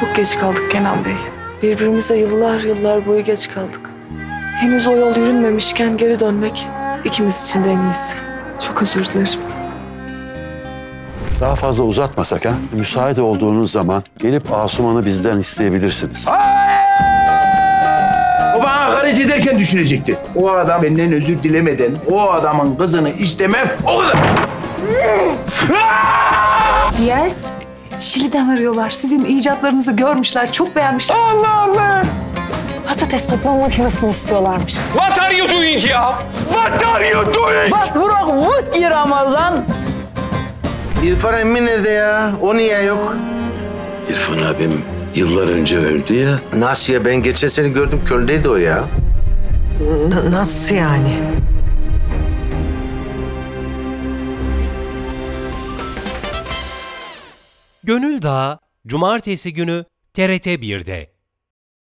Çok geç kaldık Kenan Bey. Birbirimize yıllar yıllar boyu geç kaldık. Henüz o yol yürünmemişken geri dönmek ikimiz için de en iyisi. Çok özür dilerim. Daha fazla uzatmasak ha. Müsait olduğunuz zaman gelip Asuman'ı bizden isteyebilirsiniz. O bana hakaret ederken düşünecekti. O adam benden özür dilemeden o adamın kızını istemem o kadar. Yes. Şili'den arıyorlar. Sizin icatlarınızı görmüşler. Çok beğenmişler. Allah Allah. Patates toplama makinesini istiyorlarmış. What are you doing ya? What are you doing? Bak bırak vıt ki Ramazan. İrfan emmi nerede ya? O niye yok? İrfan abim yıllar önce öldü ya. Nasıl ya? Ben geçen sene gördüm Köln'deydi o ya. nasıl yani? Gönül Dağı Cumartesi günü TRT 1'de.